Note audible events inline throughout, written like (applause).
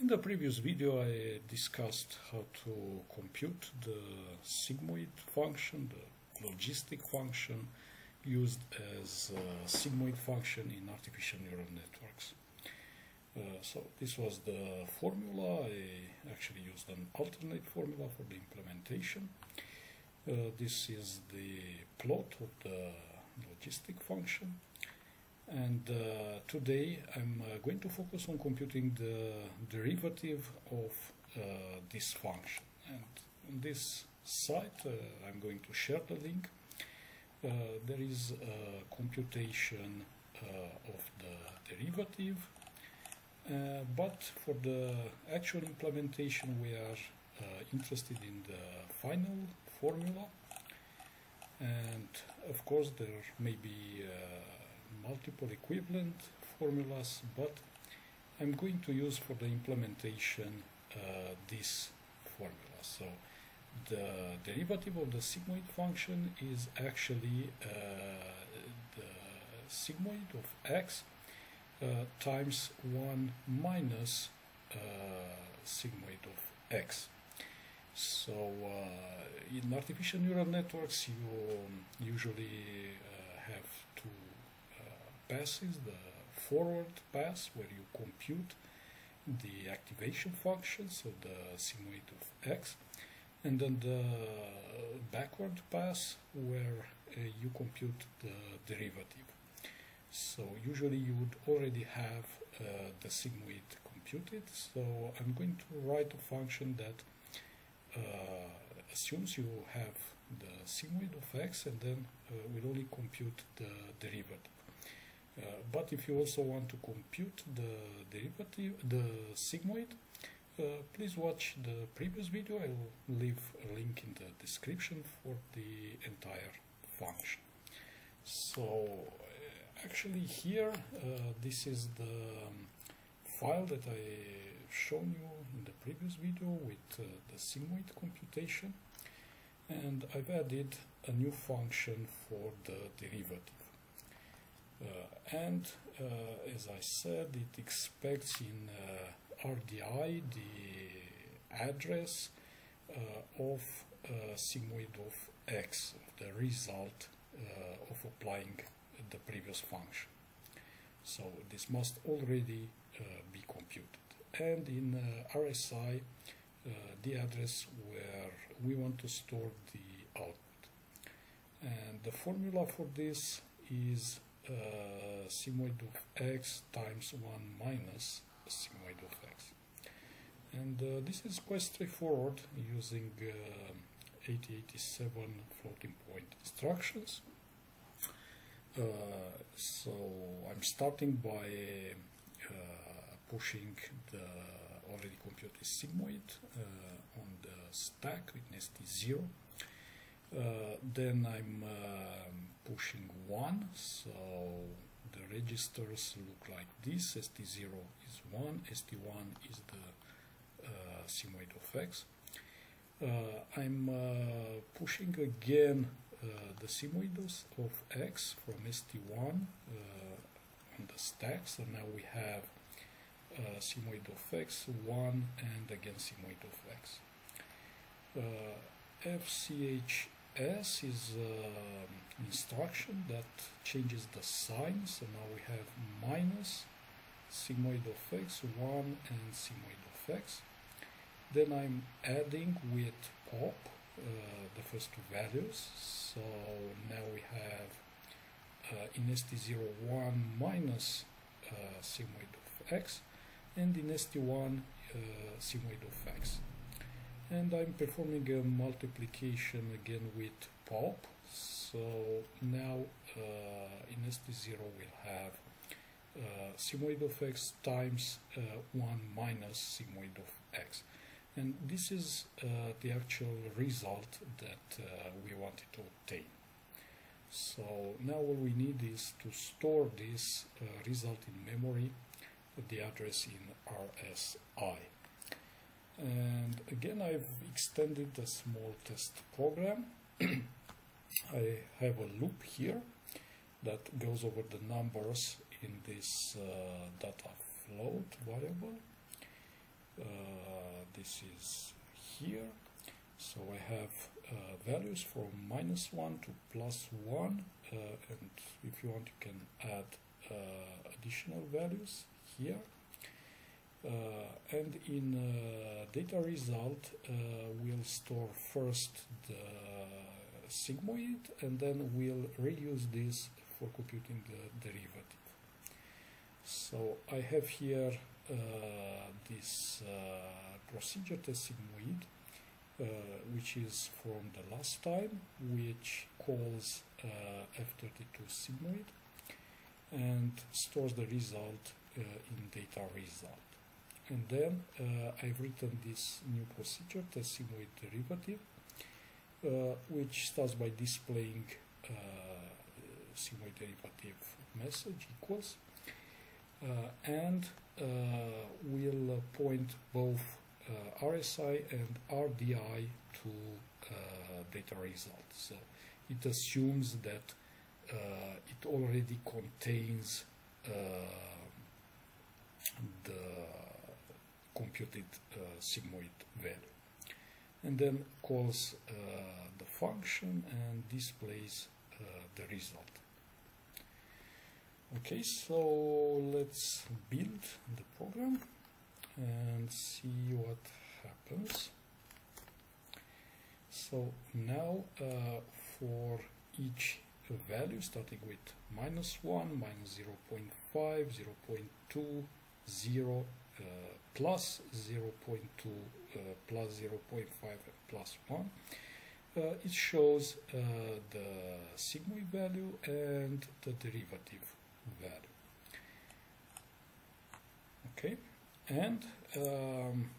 In the previous video I discussed how to compute the sigmoid function, the logistic function used as a sigmoid function in artificial neural networks. Uh, so this was the formula. I actually used an alternate formula for the implementation. Uh, this is the plot of the logistic function and uh, today I'm uh, going to focus on computing the derivative of uh, this function. And on this site uh, I'm going to share the link. Uh, there is a computation uh, of the derivative. But for the actual implementation we are interested in the final formula. And of course there may be multiple equivalent formulas, but I'm going to use for the implementation uh, this formula. So the derivative of the sigmoid function is actually uh, the sigmoid of x uh, times 1 minus uh, sigmoid of x. So uh, in artificial neural networks you usually uh, passes, the forward pass where you compute the activation function, so the sigmoid of x, and then the backward pass where uh, you compute the derivative. So usually you would already have uh, the sigmoid computed, so I'm going to write a function that uh, assumes you have the sigmoid of x and then uh, will only compute the derivative. Uh, but if you also want to compute the derivative, the sigmoid, uh, please watch the previous video. I will leave a link in the description for the entire function. So uh, actually here, this is the um, file that I shown you in the previous video with uh, the sigmoid computation and I've added a new function for the derivative. Uh, and uh, as I said, it expects in uh, RDI the address of sigmoid of x, the result of applying the previous function. So this must already uh, be computed. And in uh, RSI, uh, the address where we want to store the output. And the formula for this is uh, sigmoid of x times 1 minus sigmoid of x. And uh, this is quite straightforward using uh, 8087 floating point instructions. Uh, so I'm starting by uh, pushing the already computed sigmoid uh, on the stack with st0 uh, then I'm um, pushing 1 so the registers look like this. St0 is 1 st1 is the uh, sigmoid of x. Uh, I'm uh, pushing again uh, the sigmoids of x from st1 on the stack. So now we have uh, sigmoid of x 1 and again sigmoid of x. FCH S is uh, instruction that changes the sign. So now we have minus sigmoid of x, 1 and sigmoid of x. Then I'm adding with pop uh, the first two values. So now we have uh, in st0 1 minus uh, sigmoid of x and in st1 uh, sigmoid of x and I'm performing a multiplication again with pop. So now uh, in st0 we'll have uh, sigmoid of x times uh, 1 minus sigmoid of x. And this is uh, the actual result that uh, we wanted to obtain. So now all we need is to store this uh, result in memory the address in RSI again I've extended a small test program. (clears throat) I have a loop here that goes over the numbers in this uh, data float variable. Uh, this is here. So I have uh, values from minus 1 to plus 1 uh, and if you want you can add uh, additional values here and in uh, data result we'll store first the sigmoid and then we'll reuse this for computing the derivative. So I have here uh, this uh, procedure test sigmoid uh, which is from the last time which calls uh, F32 sigmoid and stores the result uh, in data result. And then uh, I've written this new procedure test sigmoid derivative uh, which starts by displaying uh, sigmoid derivative message equals uh, and will point both RSI and RDI to data results. So it assumes that it already contains the computed uh, sigmoid value and then calls uh, the function and displays uh, the result. Okay, so let's build the program and see what happens. So now uh, for each value starting with minus 1, minus 0 0.5, 0 0.2, 0, uh, plus 0.2 uh, plus 0.5 plus 1 uh, it shows uh, the sigmoid value and the derivative value. Okay and um,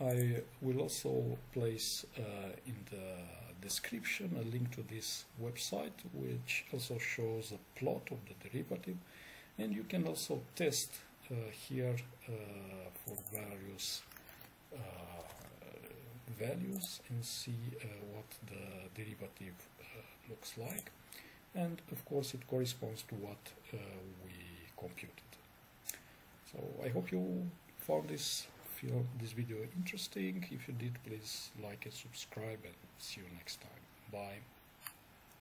I will also place uh, in the description a link to this website which also shows a plot of the derivative. And you can also test uh, here uh, for various uh, values and see what the derivative looks like and of course it corresponds to what we computed. So I hope you found this film, this video interesting. If you did, please like and subscribe and see you next time. Bye.